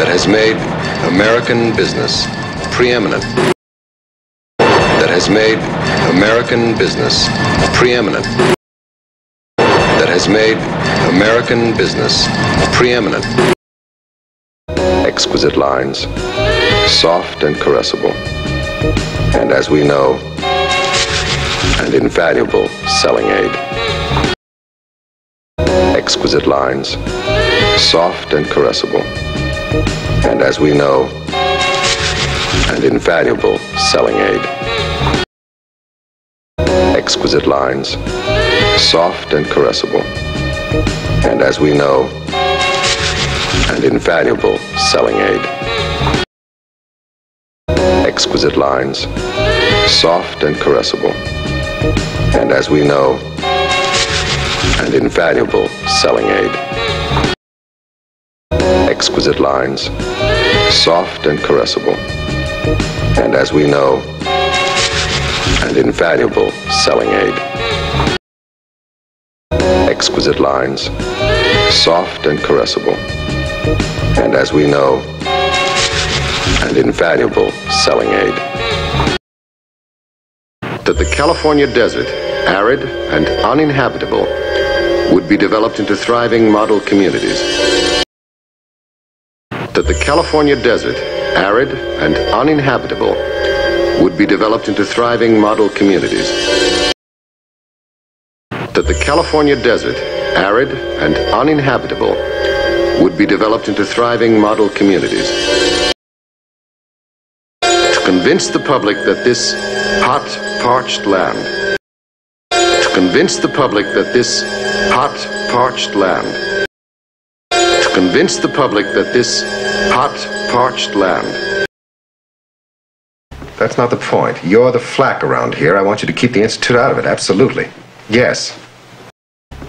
that has made American business preeminent. That has made American business preeminent. That has made American business preeminent. Exquisite lines, soft and caressable. And as we know, an invaluable selling aid. Exquisite lines, soft and caressable. And as we know, an invaluable selling aid. Exquisite lines, soft and caressable. And as we know, an invaluable selling aid. Exquisite lines, soft and caressable. And as we know, an invaluable selling aid. Exquisite lines, soft and caressable. And as we know, an invaluable selling aid. Exquisite lines, soft and caressable. And as we know, an invaluable selling aid. That the California desert, arid and uninhabitable, would be developed into thriving model communities. That the California desert, arid and uninhabitable, would be developed into thriving model communities. That the California desert, arid and uninhabitable, would be developed into thriving model communities. To convince the public that this hot, parched land, to convince the public that this hot, parched land, to convince the public that this hot, parched land. That's not the point. You're the flack around here. I want you to keep the Institute out of it. Absolutely. Yes.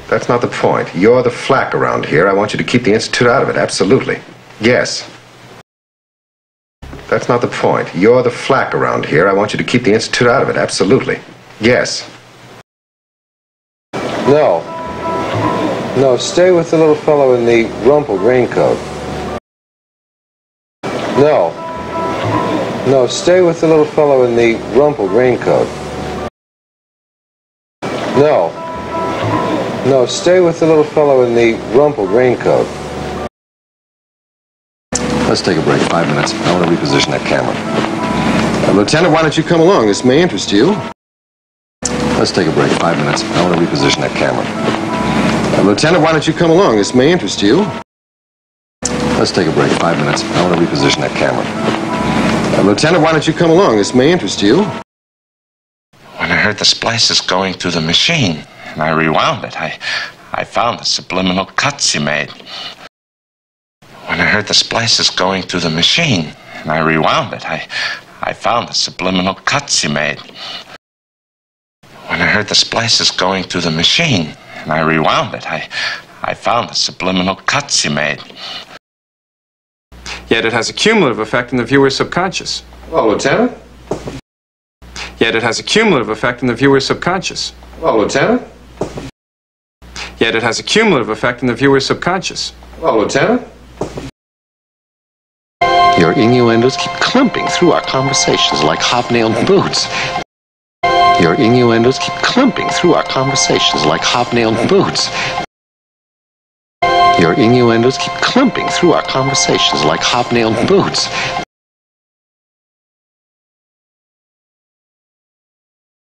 That's not the point. You're the flack around here. I want you to keep the Institute out of it. Absolutely. Yes. That's not the point. You're the flack around here. I want you to keep the Institute out of it. Absolutely. Yes. No. No, stay with the little fellow in the rumpled raincoat. No. No, stay with the little fellow in the rumpled raincoat. No. No, stay with the little fellow in the rumpled raincoat. Let's take a break. Five minutes. I want to reposition that camera. Uh, Lieutenant, why don't you come along? This may interest you. Let's take a break. Five minutes. I want to reposition that camera. Lieutenant, why don't you come along? This may interest you. Let's take a break. Five minutes. I want to reposition that camera. Uh, Lieutenant, why don't you come along? This may interest you. When I heard the splices going through the machine and I rewound it, I, I found the subliminal cuts you made. When I heard the splices going through the machine and I rewound it, I, I found the subliminal cuts you made. When I heard the splices going through the machine and I rewound it, I, I found the subliminal cuts you made. Yet it has a cumulative effect in the viewer's subconscious. Well, Lieutenant? Yet it has a cumulative effect in the viewer's subconscious. Well, Lieutenant? Yet it has a cumulative effect in the viewer's subconscious. Well, Lieutenant? Your innuendos keep clumping through our conversations like hobnailed boots. Your innuendos keep clumping through our conversations like hobnailed boots. Your innuendos keep clumping through our conversations like hobnailed boots.